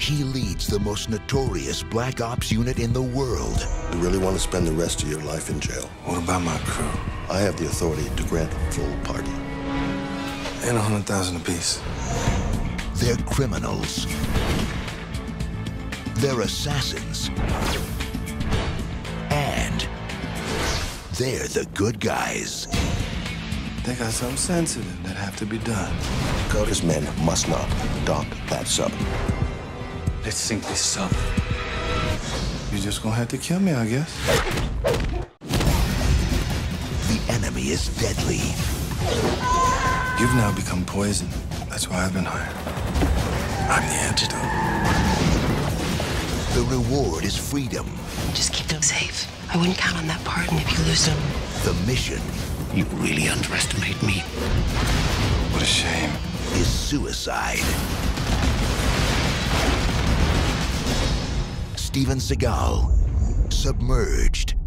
He leads the most notorious black ops unit in the world. You really want to spend the rest of your life in jail? What about my crew? I have the authority to grant a full pardon. And a hundred thousand apiece. They're criminals. They're assassins. And they're the good guys. They got something sensitive that have to be done. Cody's men must not dock that sub. Let's sink this sub. You're just gonna have to kill me, I guess. The enemy is deadly. You've now become poison. That's why I've been hired. I'm the antidote. The reward is freedom. Just keep them safe. I wouldn't count on that pardon if you lose them. The mission You really underestimate me. What a shame. is suicide. Steven Seagal, Submerged.